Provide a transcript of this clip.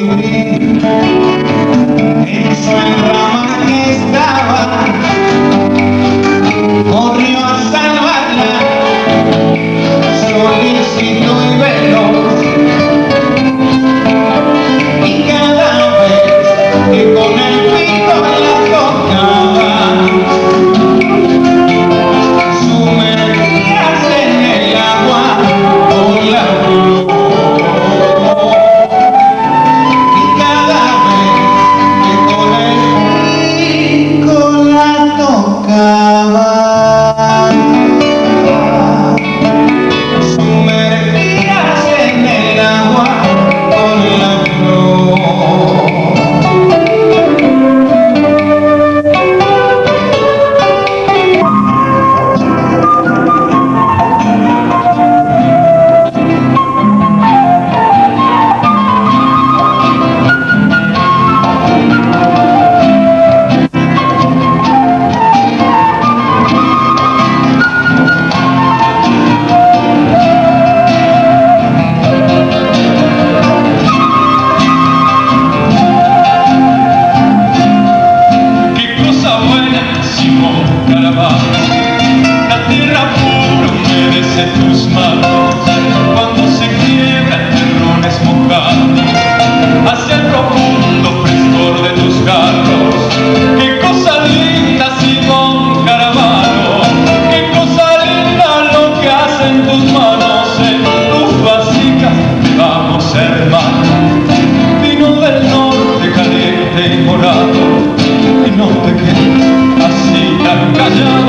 Thank you. No te quedes así tan callado